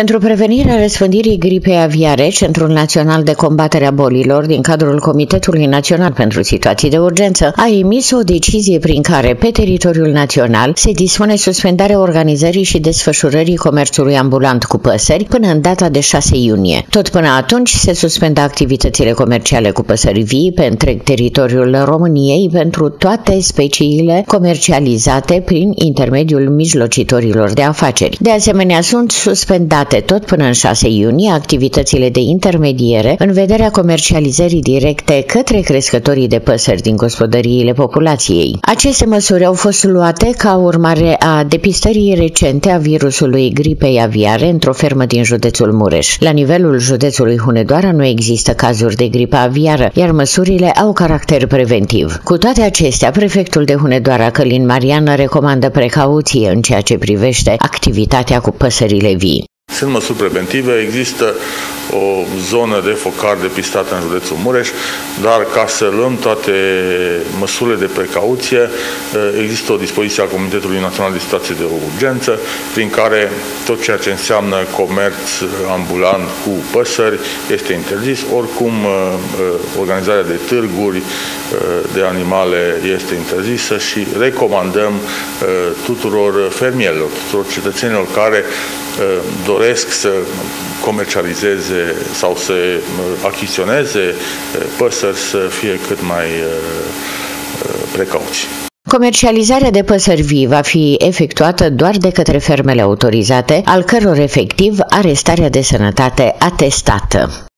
Pentru prevenirea răspândirii gripei aviare, Centrul Național de Combatere a Bolilor, din cadrul Comitetului Național pentru Situații de Urgență, a emis o decizie prin care, pe teritoriul național, se dispune suspendarea organizării și desfășurării comerțului ambulant cu păsări până în data de 6 iunie. Tot până atunci se suspendă activitățile comerciale cu păsări vii pe întreg teritoriul României pentru toate speciile comercializate prin intermediul mijlocitorilor de afaceri. De asemenea, sunt suspendate limitate tot până în 6 iunie activitățile de intermediere în vederea comercializării directe către crescătorii de păsări din gospodăriile populației. Aceste măsuri au fost luate ca urmare a depistării recente a virusului gripei aviare într-o fermă din județul Mureș. La nivelul județului Hunedoara nu există cazuri de gripă aviară, iar măsurile au caracter preventiv. Cu toate acestea, prefectul de Hunedoara Călin Marian recomandă precauție în ceea ce privește activitatea cu păsările vii. Sunt măsuri preventive, există o zonă de focar depistată în județul Mureș, dar ca să luăm toate măsurile de precauție, există o dispoziție a Comitetului Național de Situații de Urgență, prin care tot ceea ce înseamnă comerț ambulant cu păsări este interzis. Oricum, organizarea de târguri de animale este interzisă și recomandăm tuturor fermierilor, tuturor cetățenilor care doresc să comercializeze sau să achiziționeze păsări să fie cât mai precauți. Comercializarea de păsări vii va fi efectuată doar de către fermele autorizate, al căror efectiv are starea de sănătate atestată.